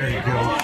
There you go.